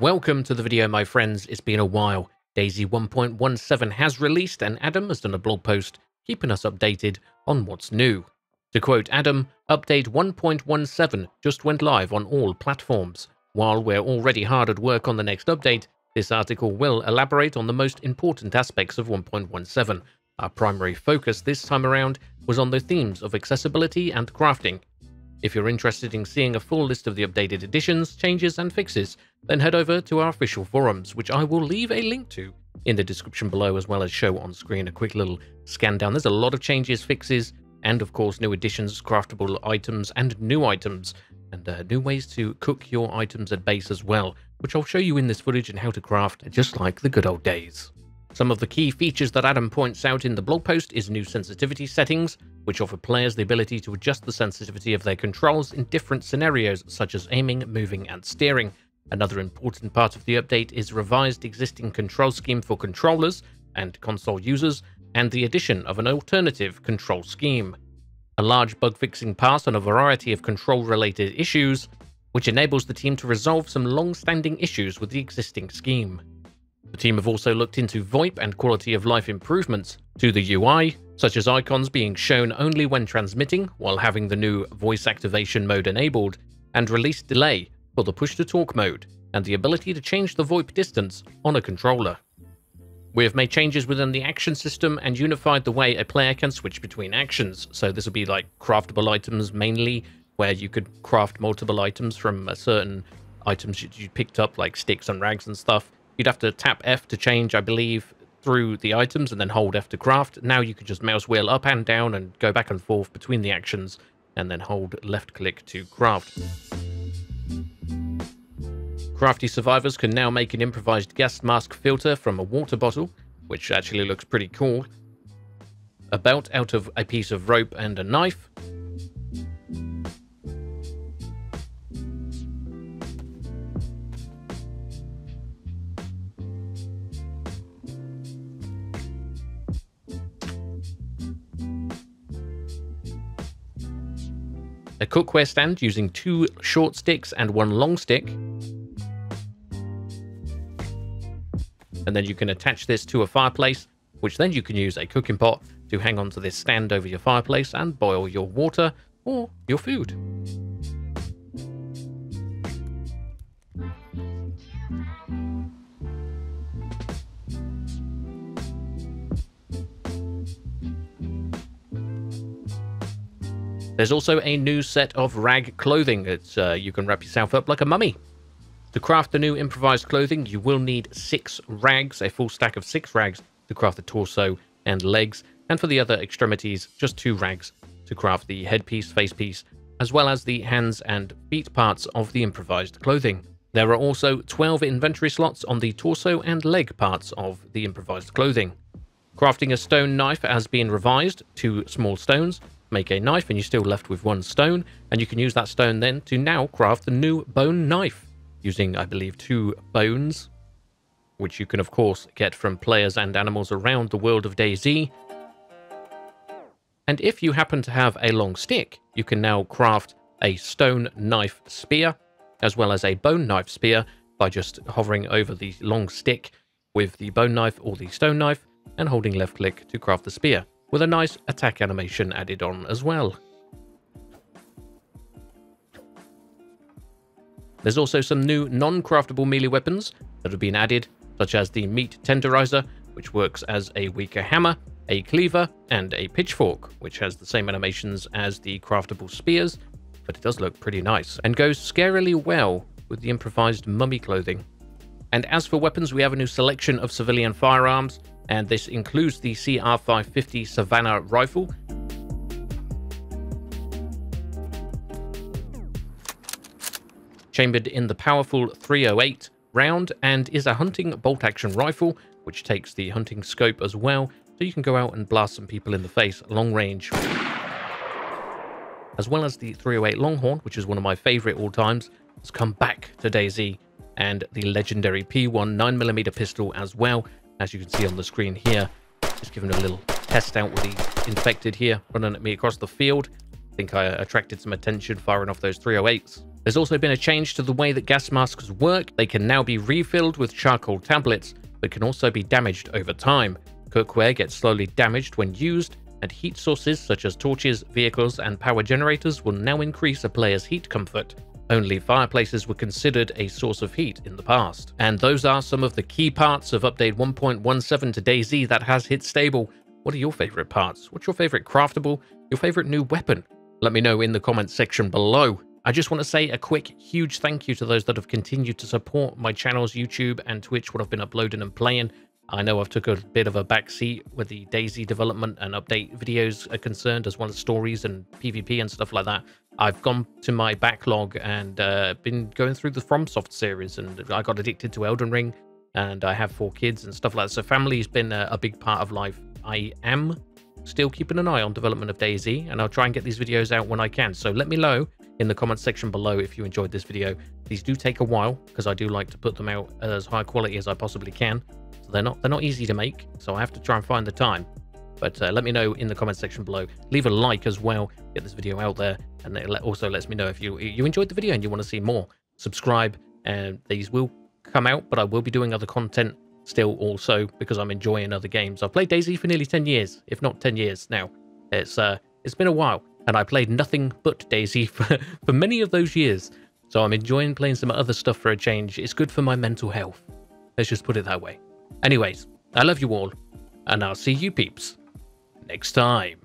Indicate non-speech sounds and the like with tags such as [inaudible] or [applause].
Welcome to the video, my friends. It's been a while. DayZ 1.17 has released, and Adam has done a blog post keeping us updated on what's new. To quote Adam, Update 1.17 just went live on all platforms. While we're already hard at work on the next update, this article will elaborate on the most important aspects of 1.17. Our primary focus this time around was on the themes of accessibility and crafting, if you're interested in seeing a full list of the updated additions, changes, and fixes, then head over to our official forums, which I will leave a link to in the description below, as well as show on screen a quick little scan down. There's a lot of changes, fixes, and of course new additions, craftable items, and new items, and uh, new ways to cook your items at base as well, which I'll show you in this footage and how to craft just like the good old days. Some of the key features that Adam points out in the blog post is new sensitivity settings, which offer players the ability to adjust the sensitivity of their controls in different scenarios such as aiming, moving, and steering. Another important part of the update is revised existing control scheme for controllers and console users, and the addition of an alternative control scheme. A large bug fixing pass on a variety of control related issues, which enables the team to resolve some long standing issues with the existing scheme. The team have also looked into VoIP and quality of life improvements to the UI, such as icons being shown only when transmitting while having the new voice activation mode enabled, and release delay for the push to talk mode, and the ability to change the VoIP distance on a controller. We have made changes within the action system and unified the way a player can switch between actions. So this will be like craftable items mainly, where you could craft multiple items from a certain items you picked up, like sticks and rags and stuff You'd have to tap F to change, I believe, through the items and then hold F to craft. Now you can just mouse wheel up and down and go back and forth between the actions and then hold left click to craft. Crafty survivors can now make an improvised gas mask filter from a water bottle, which actually looks pretty cool. A belt out of a piece of rope and a knife, a cookware stand using two short sticks and one long stick. And then you can attach this to a fireplace, which then you can use a cooking pot to hang onto this stand over your fireplace and boil your water or your food. There's also a new set of rag clothing. It's uh, you can wrap yourself up like a mummy. To craft the new improvised clothing, you will need six rags, a full stack of six rags to craft the torso and legs, and for the other extremities, just two rags to craft the headpiece, facepiece, as well as the hands and feet parts of the improvised clothing. There are also 12 inventory slots on the torso and leg parts of the improvised clothing. Crafting a stone knife has been revised to small stones, make a knife and you're still left with one stone and you can use that stone then to now craft the new bone knife using I believe two bones which you can of course get from players and animals around the world of DayZ. And if you happen to have a long stick, you can now craft a stone knife spear as well as a bone knife spear by just hovering over the long stick with the bone knife or the stone knife and holding left click to craft the spear with a nice attack animation added on as well. There's also some new non-craftable melee weapons that have been added, such as the Meat Tenderizer, which works as a weaker hammer, a cleaver, and a pitchfork, which has the same animations as the craftable spears, but it does look pretty nice, and goes scarily well with the improvised mummy clothing. And as for weapons, we have a new selection of civilian firearms, and this includes the CR550 Savannah rifle. Chambered in the powerful 308 round and is a hunting bolt action rifle, which takes the hunting scope as well, so you can go out and blast some people in the face long range. As well as the 308 Longhorn, which is one of my favorite all times, has come back to DayZ, and the legendary P1 9mm pistol as well, as you can see on the screen here. Just giving a little test out with the infected here running at me across the field. I think I uh, attracted some attention firing off those 308s. There's also been a change to the way that gas masks work. They can now be refilled with charcoal tablets, but can also be damaged over time. Cookware gets slowly damaged when used, and heat sources such as torches, vehicles, and power generators will now increase a player's heat comfort. Only fireplaces were considered a source of heat in the past. And those are some of the key parts of update 1.17 to DayZ that has hit stable. What are your favorite parts? What's your favorite craftable? Your favorite new weapon? Let me know in the comments section below. I just want to say a quick, huge thank you to those that have continued to support my channels, YouTube and Twitch, what I've been uploading and playing. I know I've took a bit of a backseat with the DayZ development and update videos are concerned, as well as stories and PvP and stuff like that. I've gone to my backlog and uh, been going through the FromSoft series, and I got addicted to Elden Ring, and I have four kids and stuff like that. So family's been a, a big part of life. I am still keeping an eye on development of DayZ, and I'll try and get these videos out when I can. So let me know in the comments section below if you enjoyed this video. These do take a while because I do like to put them out as high quality as I possibly can. They're not they're not easy to make, so I have to try and find the time. But uh, let me know in the comment section below. Leave a like as well. Get this video out there, and it also lets me know if you you enjoyed the video and you want to see more. Subscribe, and these will come out, but I will be doing other content still also because I'm enjoying other games. I've played DayZ for nearly 10 years, if not 10 years now. It's uh it's been a while, and I played nothing but DayZ [laughs] for, for many of those years. So I'm enjoying playing some other stuff for a change. It's good for my mental health. Let's just put it that way. Anyways, I love you all, and I'll see you peeps next time.